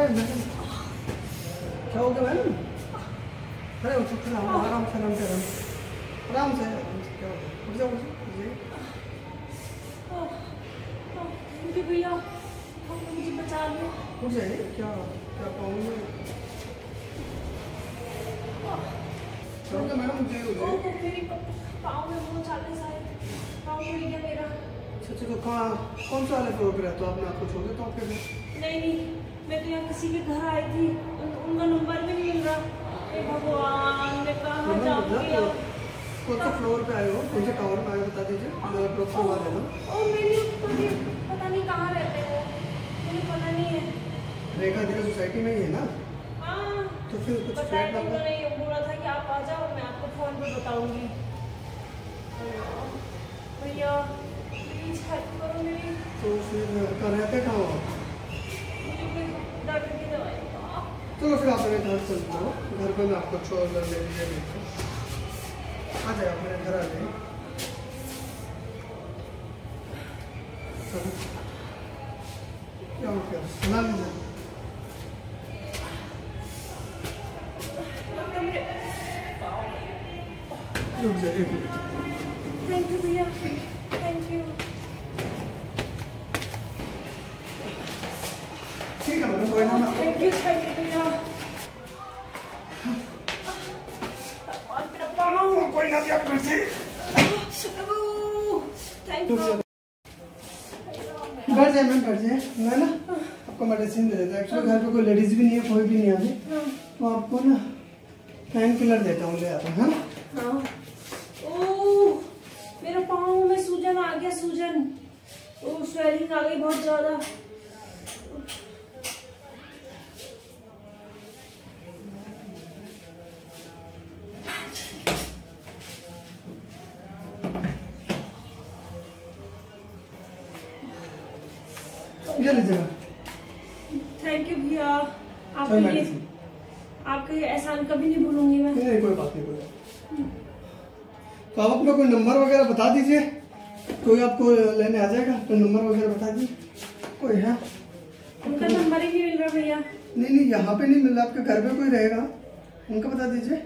अरे मैडम क्या हो गया मैडम अरे उठ उठ आराम आराम से आराम से आराम से आराम से आराम से क्या हो गया उठ जाओ उठ जाओ, उठ जाइए उनके भैया आपने मुझे बचा लिया उठ जाइए क्या क्या पाऊँगे क्या हो गया मैडम उठ जाइए उठ ओ, जाइए मेरी पाँव में वो चालीस आए पाँव टूट गया मेरा अच्छा अच्छा तो कहाँ कौन सा वाले फ्लोर पे रहते हो आपने आपको छोड़ देता हूँ फिर नहीं नहीं मैं तो यहाँ किसी के घर आई थी उनका नंबर भी नहीं मिल रहा। भगवान मैं कहाँ नंबर जाऊँगी अब कौन सा फ्लोर पे आए हो? कौन से टावर पे आए बता दीजिए मैं प्रोफेसर बात है ना? ओ मेरी तो ये पता नहीं कहाँ रहते हो। मुझे पता नहीं है। रेखा धीरे सोसाइटी में ही है ना? हाँ तो फिर कुछ बताया फ्लैट तो नंबर उन्होंने ये बोला था कि आप आ जाओ मैं आपको फ़ोन पे बताऊँगी। भैया प्लीज़ हेल्प करो मेरी। तो फिर कहाँ रहते कहाँ हो आप? मुझे कोई डॉक्टर की दवाई दो। चलो फिर आप मेरे घर चलते हो घर पे मैं आपको छोड़ कर ले लीजिए आ जाए आप मेरे घर आ चलो। क्या हो रुक एक मिनट थैंक यू भैया थैंक यू ठीक है। मैडम कोई ना थैंक यू थैंक यू भैया मेरा कोई ना आप घर थैंक यू घर जाए मैम घर जाए मैं ना आपको मेडिसिन दे देता हूँ एक्चुअली घर पे कोई लेडीज़ भी नहीं है कोई भी नहीं आ तो आपको ना पेन किलर देता हूँ ले आता हूँ हाँ हाँ पाँव में सूजन आ गया सूजन ओ स्वेलिंग आ गई बहुत ज़्यादा ये लीजिएगा थैंक यू भैया। आपका ये मेडिसिन आपका एहसान कभी नहीं भूलूँगी मैं। नहीं नहीं कोई बात नहीं कोई तो आप अपना कोई नंबर वगैरह बता दीजिए। कोई आपको लेने आ जाएगा तो नंबर वगैरह बता दीजिए। कोई है? उनका नंबर ही नहीं मिल रहा भैया। नहीं नहीं यहाँ पे नहीं मिल रहा आपके घर पे कोई रहेगा। उनका बता दीजिए।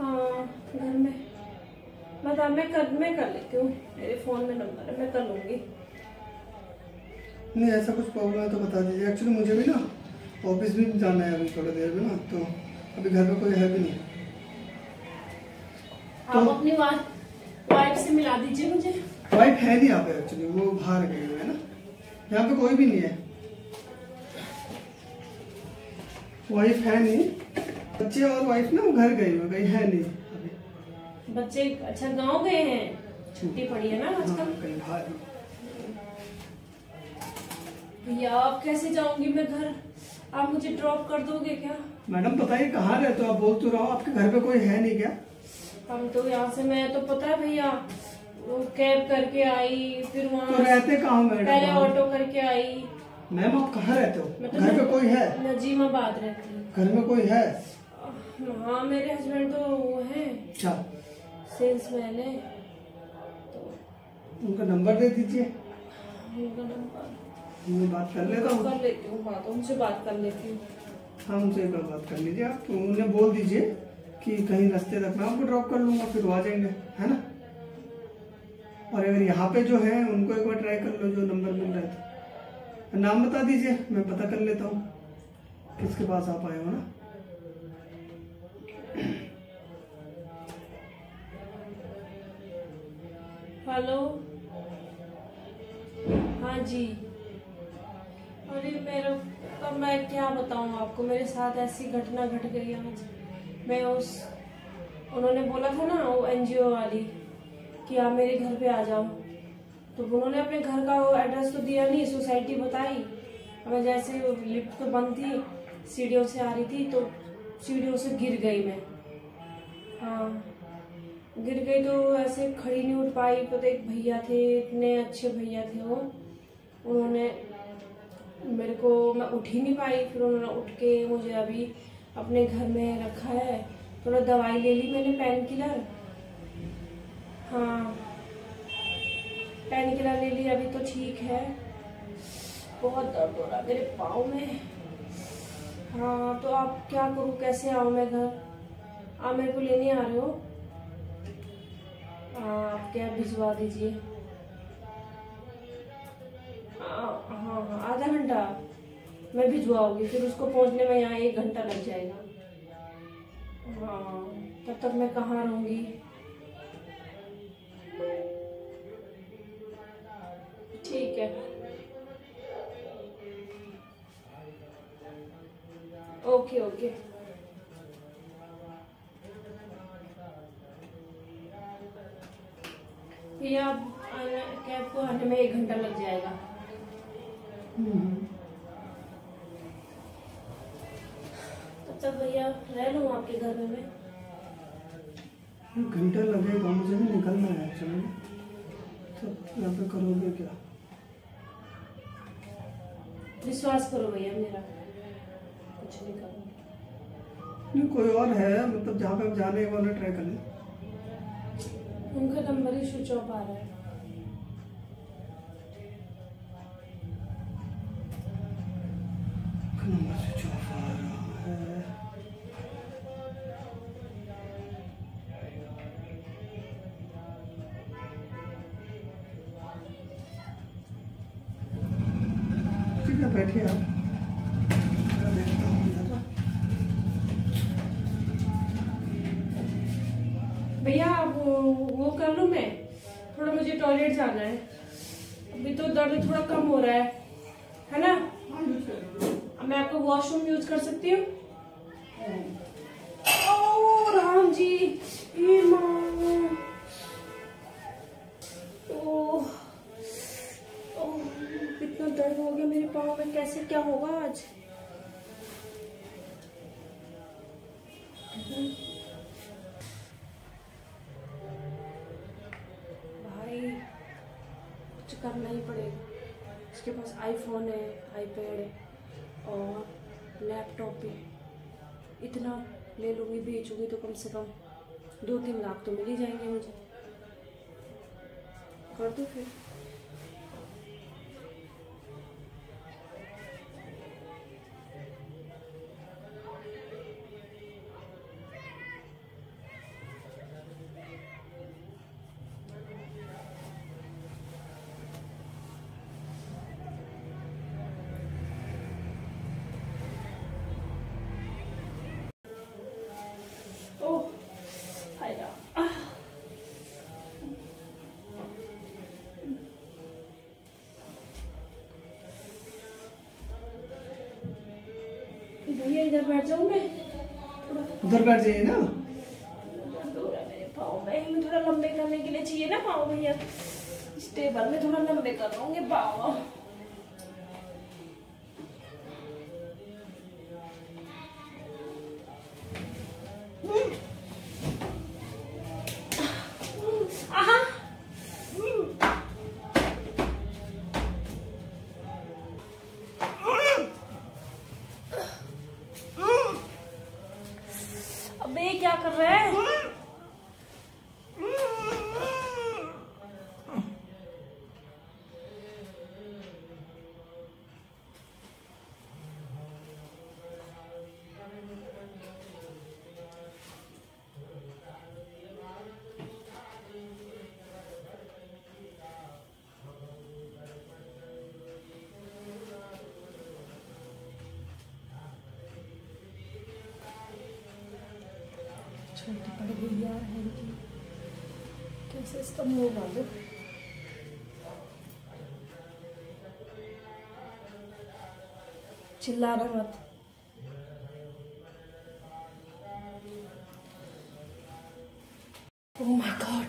हाँ घर में। बता मैं कर मैं कर लेती हूँ। मेरे फ़ोन में नंबर है मैं कर लूँगी। नहीं ऐसा कुछ प्रॉब्लम है तो बता दीजिए। एक्चुअली मुझे भी ना ऑफ़िस भी जाना है अभी थोड़ी देर में ना तो अभी घर में कोई है भी नहीं। आप अपनी वाइफ से मिला दीजिए मुझे। वाइफ है नहीं यहाँ पे एक्चुअली वो बाहर गई हुई है ना। यहाँ पे कोई भी नहीं है। वाइफ है नहीं। बच्चे और वाइफ ना वो घर गई हुई कहीं है नहीं अभी। बच्चे अच्छा गाँव गए हैं? छुट्टी पड़ी है ना हाँ, आजकल? कहीं बाहर। भैया आप कैसे जाऊँगी मैं घर? आप मुझे ड्रॉप कर दोगे क्या? मैडम बताइए कहाँ रहते हो आप बोल तो रहो आपके घर पे कोई है नहीं क्या? हम तो यहाँ से मैं तो पता है भैया कैब करके आई फिर वहाँ तो रहते कहाँ पहले मैडम? ऑटो करके आई। मैम आप कहाँ रहते हो? मैं तो घर पे कोई है? नजीमाबाद रहती हूँ। घर में कोई है? हाँ मेरे हस्बैंड तो वो है। अच्छा। सेल्स मैन है। तो उनका नंबर दे दीजिए। उनका नंबर मैं बात कर लेता हूँ। कर लेती हूँ बात उनसे बात कर लेती हूँ। हाँ उनसे एक बार बात कर लीजिए आप। तो उन्हें बोल दीजिए कि कहीं रास्ते तक मैं आपको ड्रॉप कर लूँगा फिर वो आ जाएँगे है ना? और अगर यहाँ पे जो है उनको एक बार ट्राई कर लो जो नंबर मिल रहा था। नाम बता दीजिए मैं पता कर लेता हूँ किसके पास आप आए हो ना। हेलो। हाँ जी। अरे मेरा, अब मैं क्या बताऊँ आपको? मेरे साथ ऐसी घटना घट गई आज। मैं उस, उन्होंने बोला था ना, वो एनजीओ वाली, कि आप मेरे घर पे आ जाओ। तो उन्होंने अपने घर का वो एड्रेस तो दिया नहीं सोसाइटी बताई। मैं जैसे लिफ्ट तो बंद थी, सीढ़ियों से आ रही थी तो सीढ़ियों से गिर गई मैं। हाँ गिर गई तो ऐसे खड़ी नहीं उठ पाई। पता एक भैया थे, इतने अच्छे भैया थे वो। उन्होंने मेरे को, मैं उठ ही नहीं पाई। फिर उन्होंने उठ के मुझे अभी अपने घर में रखा है। थोड़ा दवाई ले ली मैंने, पेन किलर। हाँ। पेन किलर ले ली, अभी तो ठीक है। बहुत दर्द हो रहा मेरे पाँव में। हाँ तो आप क्या करूँ? कैसे आऊँ मैं घर? आप मेरे को लेने आ रहे हाँ? आप क्या भिजवा दीजिए। हाँ आधा घंटा मैं भिजवाऊँगी फिर उसको पहुँचने में यहाँ एक घंटा लग जाएगा। हाँ तब तक मैं कहाँ रहूँगी? ठीक है। Okay okay. भैया कैब को आने में एक घंटा लग जाएगा। तब तक भैया रह लूँ आपके घर में घंटा लगेगा मुझे भी निकलना है एक्चुअली तो यहाँ पे करोगे क्या? विश्वास करो भैया मेरा कुछ नहीं करूँगी नहीं कोई और है मतलब जहाँ पे हम जाने उन्हें ट्राई करें उनका नंबर ही स्विच ऑफ़ आ रहा है। बैठिए आप। हूँ। भैया वो वो कर लू मैं? थोड़ा मुझे टॉयलेट जाना है। अभी तो दर्द थोड़ा कम हो रहा है। है ना? मैं आपको वॉशरूम यूज़ कर सकती हूँ? करना ही पड़ेगा। उसके पास आईफोन है आईपैड है और लैपटॉप भी इतना ले लूँगी बेचूँगी तो कम से कम दो तीन लाख तो मिल ही जाएँगे मुझे। कर दो फिर। बैठ जाऊँ मैं थोड़ा उधर बैठ जाइए ना। थोड़ा लंबे करने के लिए चाहिए ना पाओ भैया। इस टेबल में थोड़ा लंबे कर लूँगे पाँव। छोटी पड़ गई यार है कि? कैसे इसका मुँह मुँह चिल्ला रहा मत। Oh my god.